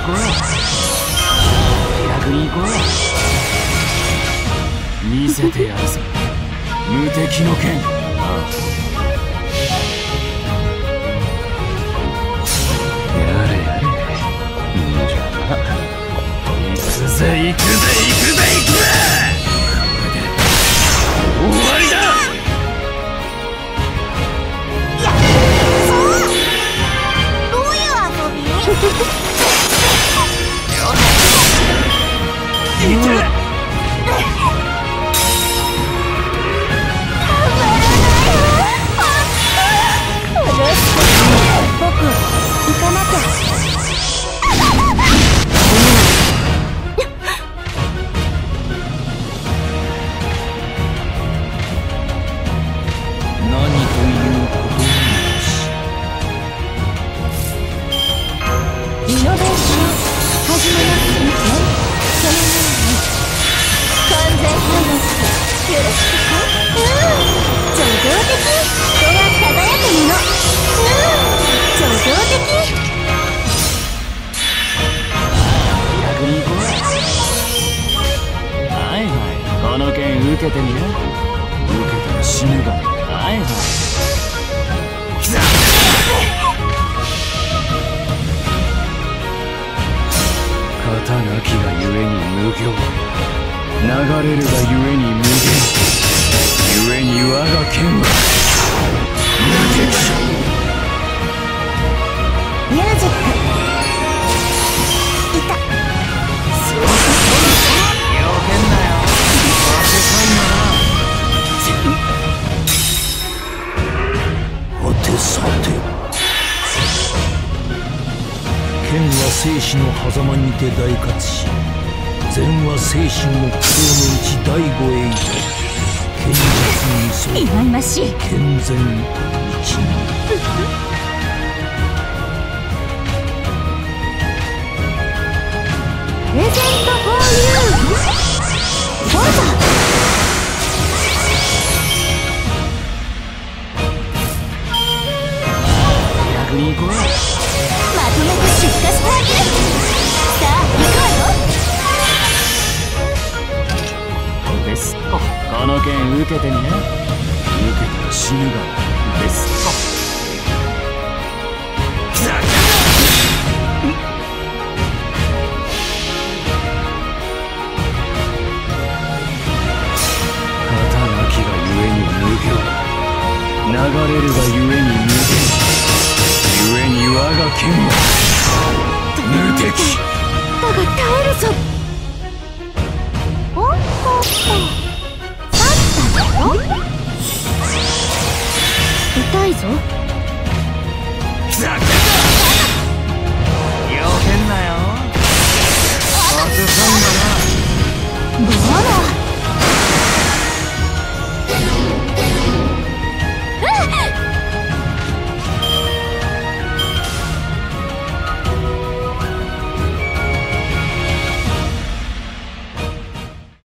行こう気楽に行こう見せてやるぞ無敵の剣ああやれやれんじゃな行くぜ。行くぜ。行くぜ。行くぜ。受けてみな受けたら死ぬがはいはい来た肩なきがゆえに無行流れるがゆえに無限。ゆえに我が剣は。無敵剣は生死の狭間にて大活し禅は生死の苦闘のうち第五へ至り剣術に祝いましい。急健全一にプレゼントフォーユ受けてみな。受けたら死ぬがベスト肩なきがゆえに無行流れるがゆえに無限ゆえに我が剣は無敵だが耐えるぞ Exactly.